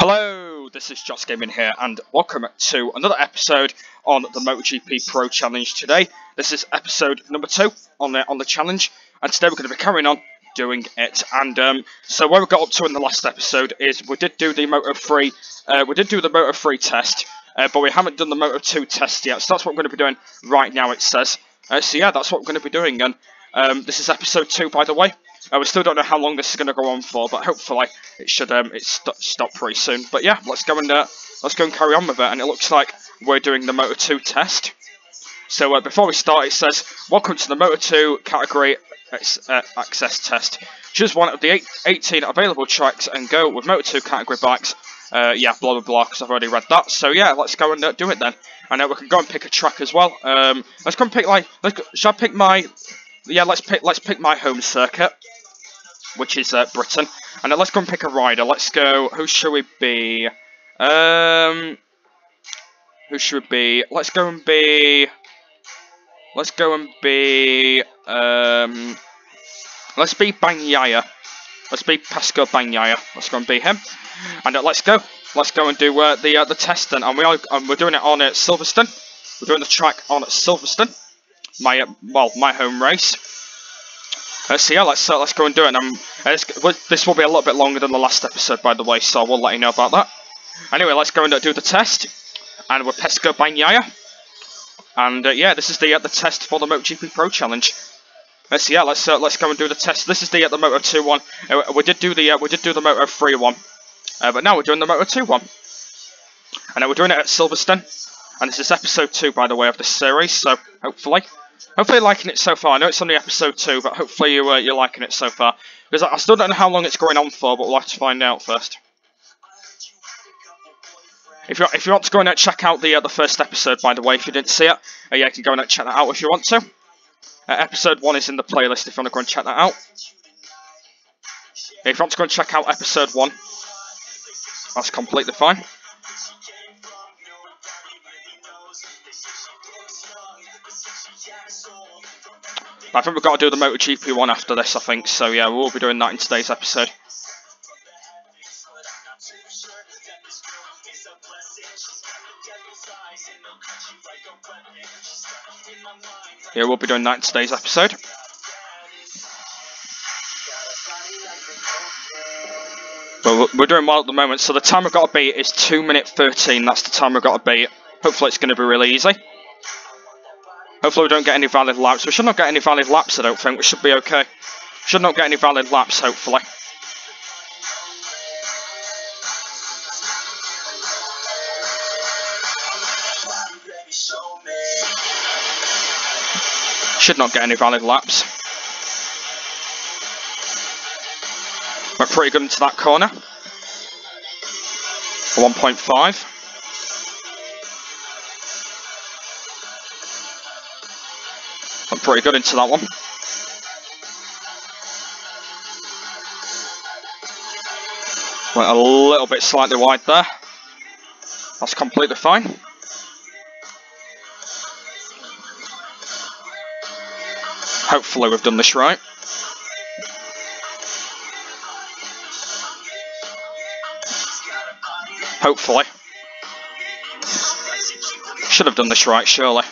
Hello, this is Jack's Gaming here, and welcome to another episode on the MotoGP Pro Challenge today. This is episode number two on the on the challenge, and today we're going to be carrying on doing it. And um, so where we got up to in the last episode is we did do the Moto 3, uh, we did do the Moto 3 test, uh, but we haven't done the Moto 2 test yet. So that's what we're going to be doing right now. It says. Uh, so yeah, that's what we're going to be doing. And um, this is episode two, by the way. Uh, we still don't know how long this is going to go on for, but hopefully it should um, it st stop pretty soon. But yeah, let's go and uh, let's go and carry on with it. And it looks like we're doing the Moto 2 test. So uh, before we start, it says, "Welcome to the Moto 2 category uh, access test. Choose one of the eight, 18 available tracks and go with Moto 2 category bikes." Uh, yeah, blah blah blah. Because I've already read that. So yeah, let's go and uh, do it then. I know we can go and pick a track as well. Um, let's go and pick like, let's go, should I pick my? Yeah, let's pick let's pick my home circuit which is uh, Britain. And let's go and pick a rider. Let's go. Who should we be? Um, who should we be? Let's go and be. Let's go and be. Um, let's be Bagnaia. Let's be Pascal Bagnaia. Let's go and be him. And uh, let's go. Let's go and do uh, the uh, the test. And we are and we're doing it on uh, Silverstone. We're doing the track on Silverstone. My uh, well, my home race. Uh, so yeah, let's uh, let's go and do it. Um, uh, this will be a little bit longer than the last episode, by the way, so we'll let you know about that. Anyway, let's go and uh, do the test, and we're Pecco Bagnaia. And uh, yeah, this is the the test for the MotoGP Pro Challenge. So yeah, let's let's go and do the test. This is the the Moto 2 one. We did do the we did do the Moto 3 one, but now we're doing the Moto 2 one, and we're doing it at Silverstone. And this is episode two, by the way, of this series. So hopefully. Hopefully you're liking it so far. I know it's only episode 2, but hopefully you, uh, you're liking it so far. Because I still don't know how long it's going on for, but we'll have to find out first. If you, if you want to go in and check out the uh, the first episode, by the way, if you didn't see it, uh, yeah, you can go in and check that out if you want to. Uh, episode 1 is in the playlist if you want to go and check that out. If you want to go and check out episode 1, that's completely fine. I think we've got to do the MotoGP one after this, I think. So yeah, we'll be doing that in today's episode. Yeah, we'll be doing that in today's episode. But we're doing well at the moment, so the time we've got to beat is 2 minute 13. That's the time we've got to beat. Hopefully it's going to be really easy. Hopefully we don't get any valid laps. We should not get any valid laps, I don't think. We should be okay. Should not get any valid laps, hopefully. Should not get any valid laps. Went pretty good into that corner. 1.5. pretty good into that one. Went a little bit slightly wide there. That's completely fine. Hopefully we've done this right. Hopefully. Should have done this right, surely.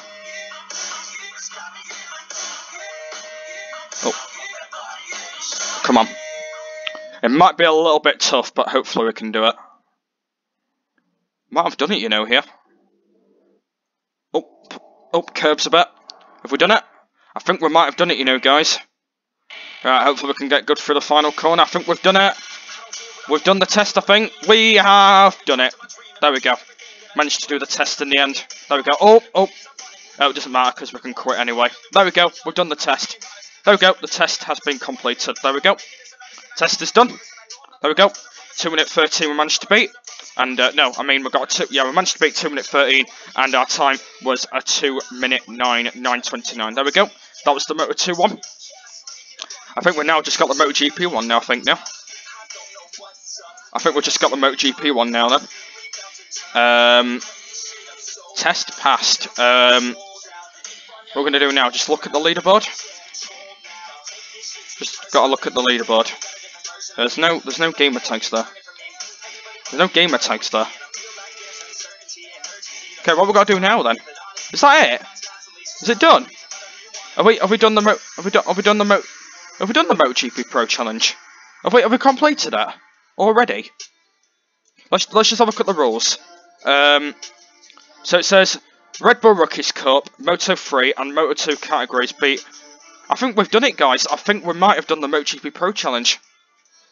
It might be a little bit tough, but hopefully we can do it. Might have done it, you know, here. Oh, oh, curbs a bit. Have we done it? I think we might have done it, you know, guys. Right, hopefully we can get good for the final corner. I think we've done it. We've done the test, I think. We have done it. There we go. Managed to do the test in the end. There we go. Oh, oh. Oh, it doesn't matter because we can quit anyway. There we go. We've done the test. There we go, the test has been completed. There we go. Test is done. There we go. 2 minute 13 we managed to beat. And uh, no, I mean we got two, yeah we managed to beat 2 minute 13 and our time was a 2 minute 9 9.29. There we go. That was the Moto 2 one. I think we've now just got the MotoGP one now, I think now. I think we've just got the MotoGP one now then. Um, test passed. Um, what we're going to do now, just look at the leaderboard. Just got to look at the leaderboard. There's no there's no gamer tags there. There's no gamer tags there. Okay, what we gotta do now then? Is that it? Is it done? Have we have we done the mo have we done have we done the mo have we done the MotoGP Pro Challenge? Have we have we completed it already? Let's let's just have a look at the rules. Um, so it says Red Bull Rookies Cup, Moto 3 and Moto 2 categories beat. I think we've done it, guys. I think we might have done the MotoGP Pro Challenge.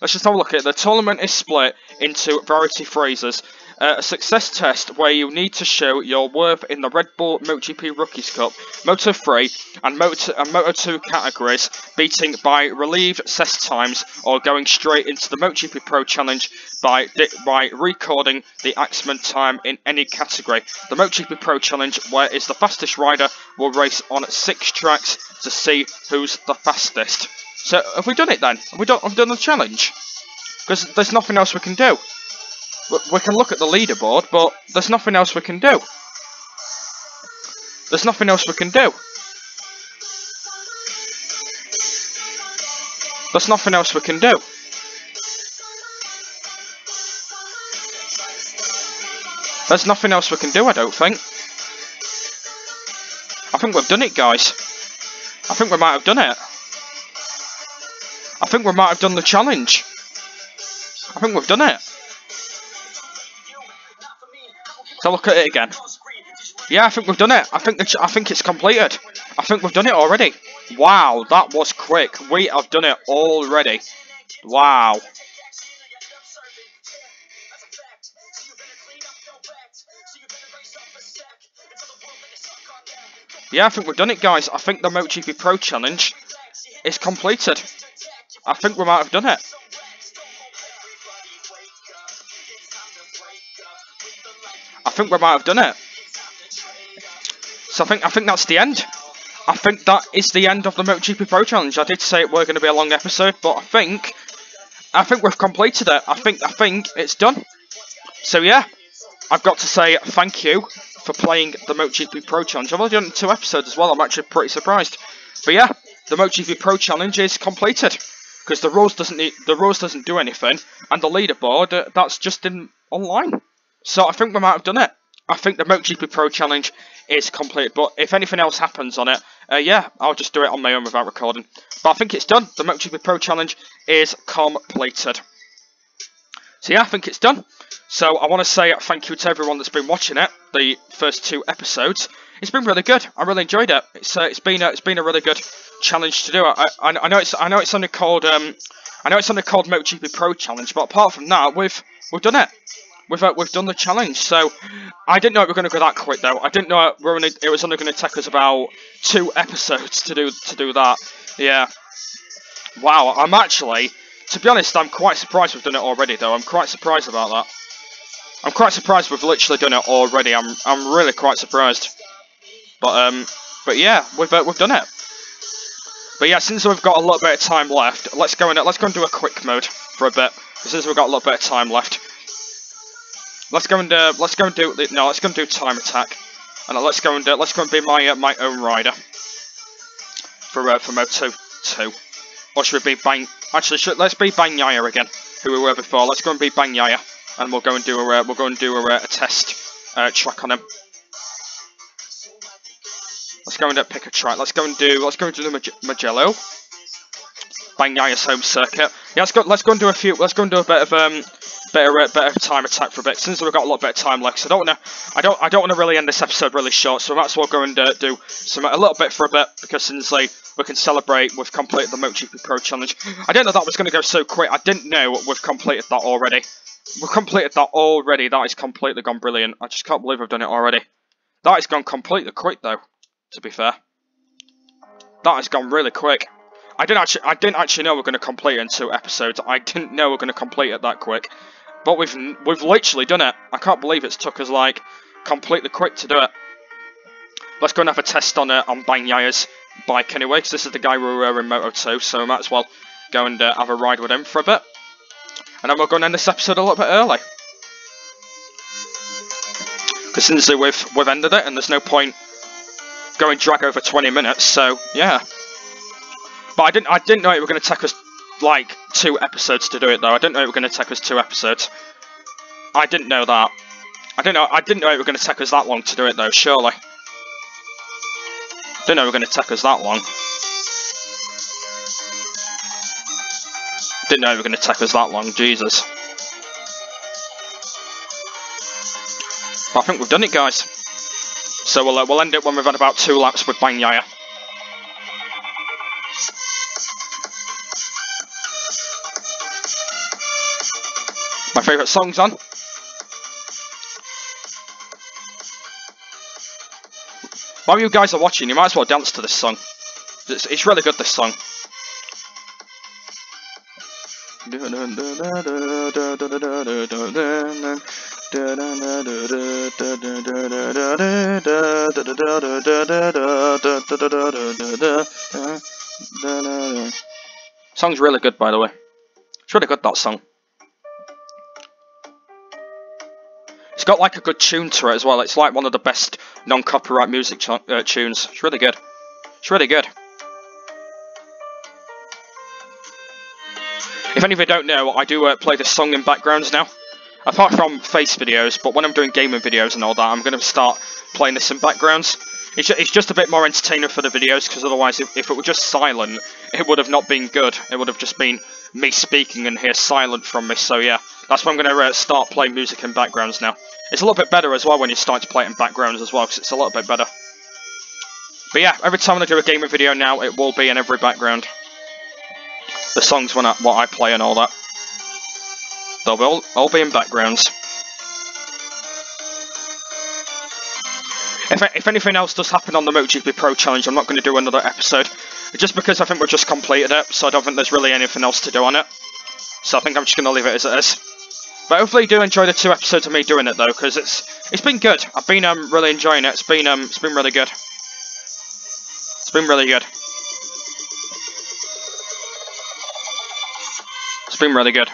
Let's just have a look at it. The tournament is split into variety phrases. Uh, a success test where you need to show your worth in the Red Bull MotoGP Rookies Cup, Moto 3 and Moto, and Moto 2 categories, beating by relieved set times or going straight into the MotoGP Pro Challenge by by recording the maximum time in any category. The MotoGP Pro Challenge, where is the fastest rider, will race on six tracks to see who's the fastest. So have we done it then? Have we done, have we done the challenge? Because there's nothing else we can do. We can look at the leaderboard, but there's nothing else we can do. There's nothing else we can do. There's nothing else we can do. There's nothing else we can do, I don't think. I think we've done it, guys. I think we might have done it. I think we might have done the challenge. I think we've done it. So look at it again. Yeah, I think we've done it. I think the I think it's completed. I think we've done it already. Wow, that was quick. We have done it already. Wow. Yeah, I think we've done it, guys. I think the MotoGP Pro Challenge is completed. I think we might have done it. I think we might have done it. So I think I think that's the end. I think that is the end of the MotoGP Pro Challenge. I did say it were going to be a long episode, but I think I think we've completed it. I think I think it's done. So yeah, I've got to say thank you for playing the MotoGP Pro Challenge. I've only done two episodes as well. I'm actually pretty surprised. But yeah, the MotoGP Pro Challenge is completed because the rules doesn't need, the rules doesn't do anything, and the leaderboard uh, that's just in online. So I think we might have done it. I think the MotoGP Pro Challenge is complete, but if anything else happens on it, uh, yeah, I'll just do it on my own without recording. But I think it's done. The MotoGP Pro Challenge is completed. So yeah, I think it's done. So I want to say thank you to everyone that's been watching it, the first two episodes. It's been really good. I really enjoyed it. It's uh, it's been a, it's been a really good challenge to do. I, I, I know it's I know it's only called um I know it's only called MotoGP Pro Challenge, but apart from that, we've we've done it we've uh, we've done the challenge. So I didn't know it was going to go that quick though. I didn't know it, only, it was only going to take us about two episodes to do to do that. Yeah. Wow, I'm actually, to be honest, I'm quite surprised we've done it already though. I'm quite surprised about that. I'm quite surprised we've literally done it already. I'm I'm really quite surprised. But um, but yeah, we've uh, we've done it. But yeah, since we've got a lot bit of time left, let's go and let's go and do a quick mode for a bit. Since we've got a lot bit of time left. Let's go and uh, let's go and do no. Let's go and do time attack, and uh, let's go and uh, let's go and be my uh, my own rider for uh, for mode two two. Or should we be Bang? Actually, should, let's be Bagnaia again, who we were before. Let's go and be Bagnaia, and we'll go and do a uh, we'll go and do a, a test track on him. Let's go and uh, pick a track. Let's go and do let's go and do the Mugello. Bagnaia's home circuit. Yeah, let's go. Let's go and do a few. Let's go and do a bit of um better uh, better time attack for a bit since we've got a lot better time left. So I don't want to I don't I don't want to really end this episode really short. So that's what we'll go and uh, do some a little bit for a bit because since we can celebrate we've completed the MotoGP Pro Challenge. I didn't know that was going to go so quick. I didn't know we've completed that already. We've completed that already. That is completely gone brilliant. I just can't believe I've done it already. That has gone completely quick though. To be fair, that has gone really quick. I didn't actually I didn't actually know we are going to complete it in two episodes. I didn't know we are going to complete it that quick. But we've we've literally done it. I can't believe it's took us like completely quick to do it. Let's go and have a test on uh, on Bagnaia's bike anyway, because this is the guy we were in Moto 2, so we might as well go and uh, have a ride with him for a bit. And then we're going to end this episode a little bit early. Because since we've, we've ended it, and there's no point going drag over 20 minutes, so yeah. But I didn't I didn't know it were going to take us like two episodes to do it though. I didn't know it were going to take us two episodes. I didn't know that. I didn't know. I didn't know it were going to take us that long to do it though. Surely. Didn't know it was going to take us that long. Didn't know it was going to take us that long. Jesus. But I think we've done it, guys. So we'll uh, we'll end it when we've had about two laps with Bagnaia. My favourite song's on. While you guys are watching, you might as well dance to this song. It's, it's really good, this song. Song's really good, by the way. It's really good, that song. It's got like a good tune to it as well. It's like one of the best non-copyright music uh, tunes. It's really good. It's really good. If any of you don't know, I do uh, play this song in backgrounds now. Apart from face videos, but when I'm doing gaming videos and all that, I'm going to start playing this in backgrounds. It's, it's just a bit more entertaining for the videos, because otherwise, if, if, it were just silent, it would have not been good. It would have just been me speaking and hear silent from me, so yeah. That's why I'm going to uh, start playing music in backgrounds now. It's a little bit better as well when you start to play it in backgrounds as well, because it's a little bit better. But yeah, every time I do a gaming video now, it will be in every background. The songs when I, what I play and all that. They'll be all, all be in backgrounds. If, if anything else does happen on the MotoGP Pro Challenge, I'm not going to do another episode. Just because I think we've just completed it, so I don't think there's really anything else to do on it. So I think I'm just going to leave it as it is. But hopefully you do enjoy the two episodes of me doing it though, because it's it's been good. I've been um really enjoying it. It's been um it's been really good. It's been really good. It's been really good.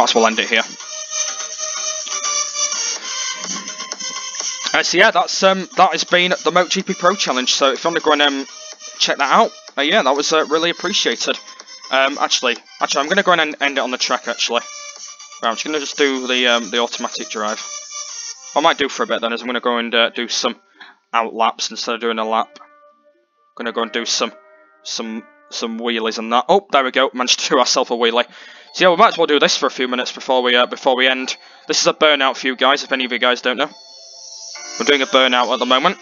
Perhaps we'll end it here. Uh, so yeah, that's um, that has been the MotoGP Pro Challenge. So if you want to go and um, check that out, uh, yeah, that was uh, really appreciated. Um, actually, actually, I'm going to go and end it on the track. Actually, right, I'm just going to just do the um, the automatic drive. I might do for a bit then is I'm going to go and uh, do some out laps instead of doing a lap. I'm going to go and do some some some wheelies and that. Oh, there we go. Managed to do ourselves a wheelie. So yeah, we might as well do this for a few minutes before we uh, before we end. This is a burnout for you guys, if any of you guys don't know. We're doing a burnout at the moment.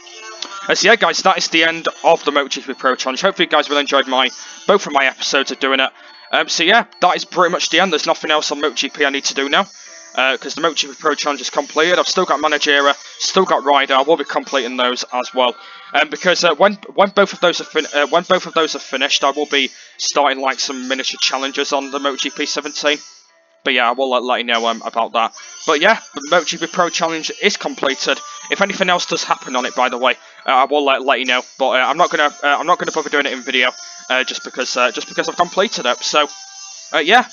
Uh, so yeah, guys, that is the end of the MotoGP Pro Challenge. Hopefully you guys will enjoyed my both of my episodes of doing it. Um, so yeah, that is pretty much the end. There's nothing else on MotoGP I need to do now. Because uh, the MotoGP Pro Challenge is completed. I've still got Managera, still got Rider. I will be completing those as well. Um, because uh, when when both of those are uh, when both of those are finished, I will be starting like some miniature challenges on the MotoGP 17. But yeah, I will let, let you know um, about that. But yeah, the MotoGP Pro Challenge is completed. If anything else does happen on it, by the way, uh, I will let, let you know. But uh, I'm not gonna uh, I'm not gonna bother doing it in video, uh, just because just because I've completed it. So yeah,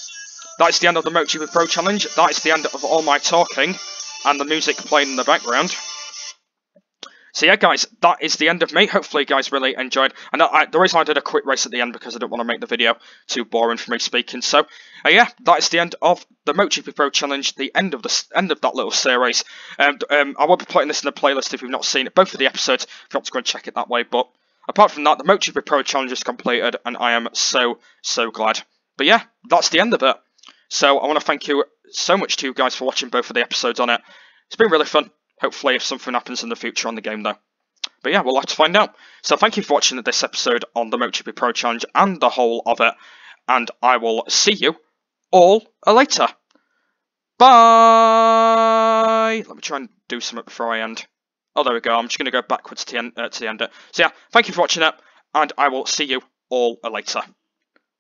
that's the end of the MotoGP Pro Challenge. That is the end of all my talking and the music playing in the background. So yeah, guys, that is the end of me. Hopefully, you guys really enjoyed. And I, the reason I did a quick race at the end because I didn't want to make the video too boring for me speaking. So uh, yeah, that is the end of the MotoGP Pro Challenge. The end of the end of that little series. Um, um, I will be putting this in the playlist if you've not seen it. Both of the episodes. If you want to go and check it that way. But apart from that, the MotoGP Pro Challenge is completed, and I am so so glad. But yeah, that's the end of it. So I want to thank you so much to you guys for watching both of the episodes on it. It's been really fun. Hopefully if something happens in the future on the game though. But yeah, we'll have to find out. So thank you for watching this episode on the MotoGP Pro Challenge and the whole of it. And I will see you all later. Bye! Let me try and do something before I end. Oh, there we go. I'm just going to go backwards to the, end, uh, to the end. So yeah, thank you for watching it. And I will see you all later.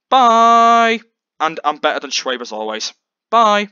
Bye! And I'm better than Schwabe as always. Bye!